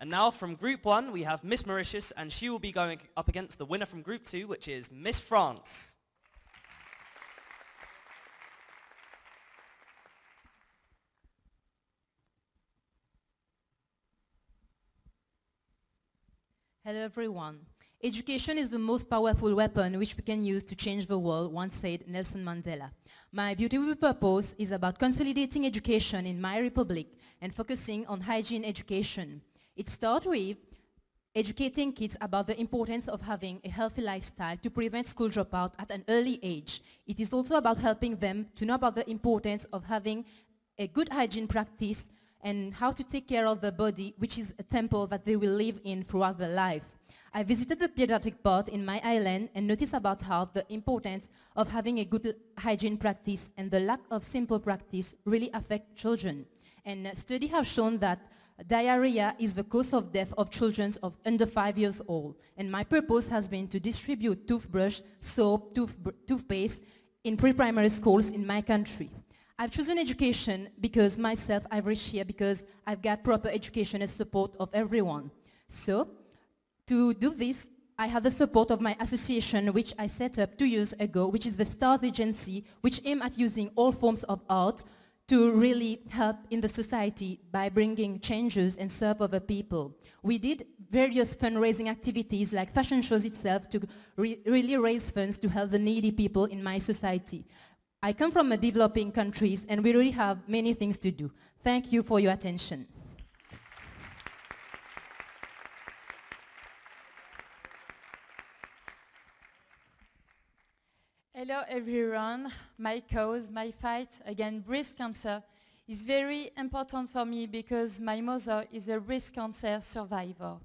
And now from Group 1, we have Miss Mauritius, and she will be going up against the winner from Group 2, which is Miss France. Hello everyone. Education is the most powerful weapon which we can use to change the world, once said Nelson Mandela. My beautiful purpose is about consolidating education in my republic and focusing on hygiene education. It starts with educating kids about the importance of having a healthy lifestyle to prevent school dropout at an early age. It is also about helping them to know about the importance of having a good hygiene practice and how to take care of the body, which is a temple that they will live in throughout their life. I visited the pediatric part in my island and noticed about how the importance of having a good hygiene practice and the lack of simple practice really affect children. And study have shown that diarrhea is the cause of death of children of under five years old. And my purpose has been to distribute toothbrush, soap, tooth toothpaste in pre-primary schools in my country. I've chosen education because myself I've reached here because I've got proper education and support of everyone. So to do this, I have the support of my association, which I set up two years ago, which is the STARS Agency, which aim at using all forms of art to really help in the society by bringing changes and serve other people. We did various fundraising activities like fashion shows itself to re really raise funds to help the needy people in my society. I come from a developing countries and we really have many things to do. Thank you for your attention. Hello everyone. My cause, my fight against breast cancer is very important for me because my mother is a breast cancer survivor.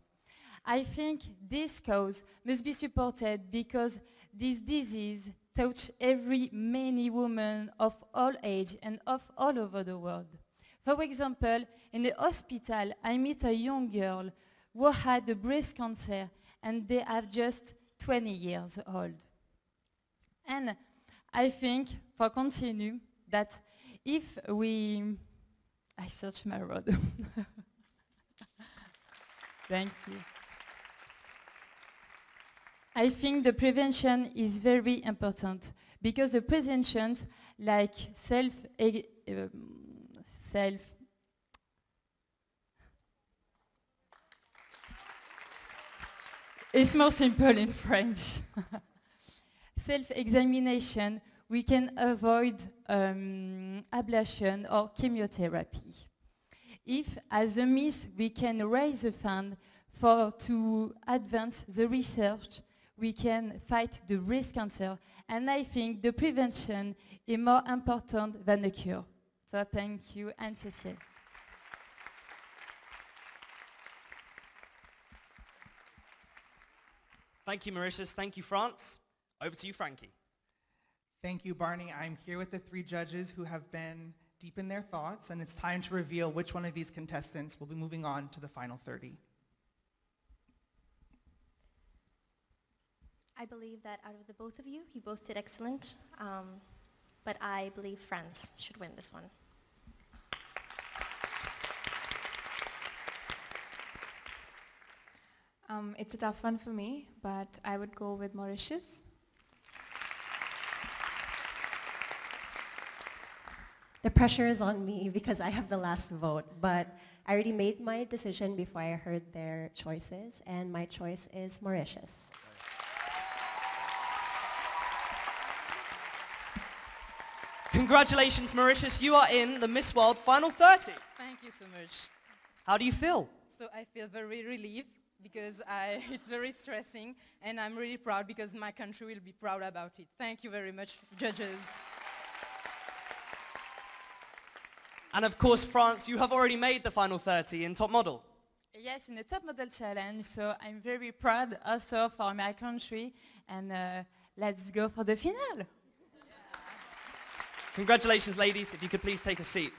I think this cause must be supported because this disease touch every many women of all age and of all over the world. For example, in the hospital, I meet a young girl who had a breast cancer and they are just 20 years old. And I think, for continue, that if we... I search my road. Thank you. I think the prevention is very important because the prevention, like self, uh, self, it's more simple in French. Self-examination, we can avoid um, ablation or chemotherapy. If, as a miss, we can raise a fund for to advance the research we can fight the breast cancer. And I think the prevention is more important than the cure. So thank you, Anne Cécile. Thank you, Mauritius. Thank you, France. Over to you, Frankie. Thank you, Barney. I'm here with the three judges who have been deep in their thoughts, and it's time to reveal which one of these contestants will be moving on to the final 30. I believe that out of the both of you, you both did excellent, um, but I believe France should win this one. Um, it's a tough one for me, but I would go with Mauritius. The pressure is on me because I have the last vote, but I already made my decision before I heard their choices, and my choice is Mauritius. Congratulations, Mauritius. You are in the Miss World Final 30. Thank you so much. How do you feel? So I feel very relieved because I, it's very stressing and I'm really proud because my country will be proud about it. Thank you very much, judges. And of course, France, you have already made the final 30 in Top Model. Yes, in the Top Model Challenge, so I'm very proud also for my country and uh, let's go for the finale. Congratulations, ladies. If you could please take a seat.